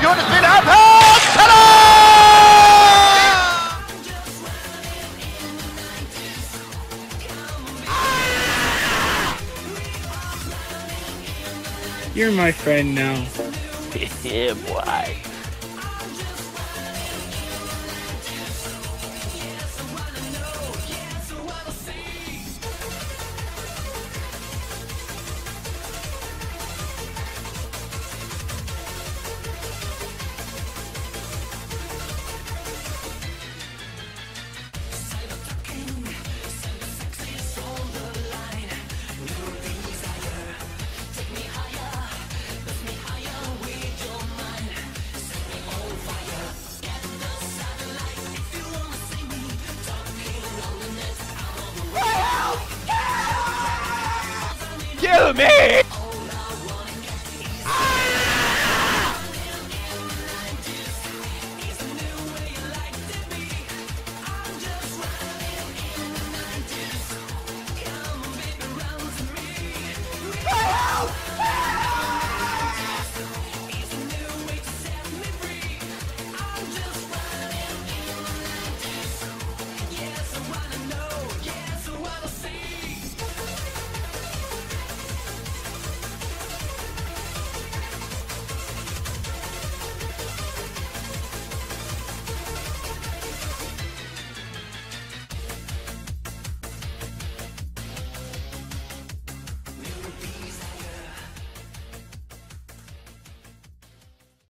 Bjorn has been upheld! Ta-da! You're my friend now. yeah, boy. Kill me!